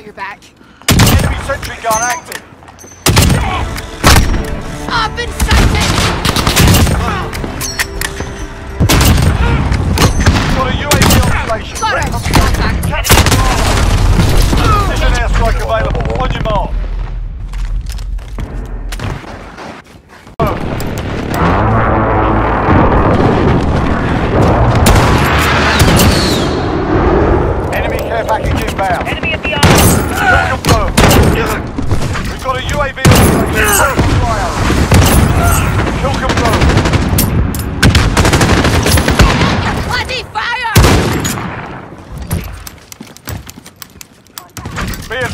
your back. Enemy sentry gun active. UAV on station. Kill confirmed. Bloody fire! Be it.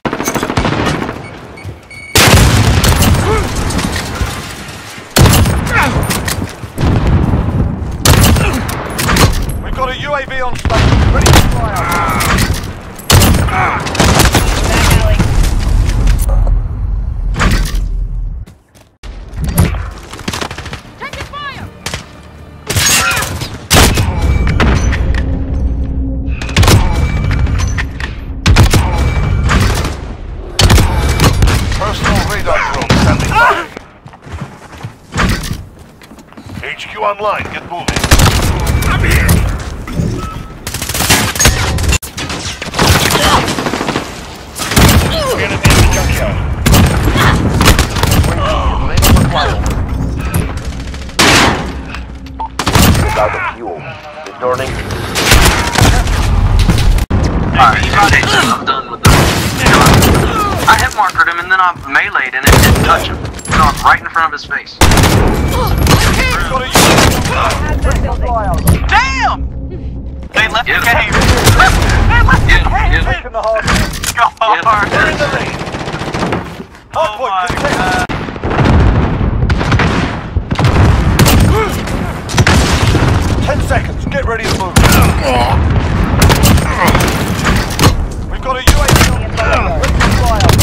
We've got a UAV on station. Ready to fly HQ online, get moving. I'm here! We're gonna be in the. Without the fuel. Returning. Alright, he's on it. I'm done with this. I hit markered him and then I meleeed and it didn't touch him. So I'm right in front of his face. We've got a Damn! They left Get the him. They left the him, game. taking the hard Go hard. We're in the lead. Hard Oh point contested. Ten seconds. Get ready to move. We've got a UAV on station. Ready to fly out.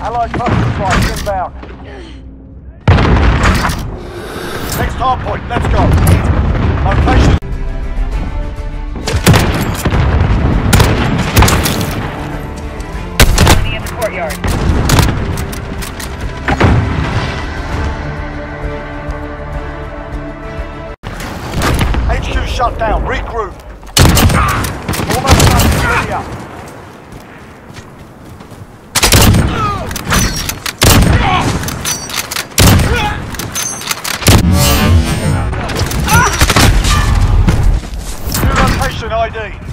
Allied custom flight inbound. Next hard point. Let's go. Location. Enemy in the courtyard. HQ shut down. Regroup. Almost done. Ready up. ID.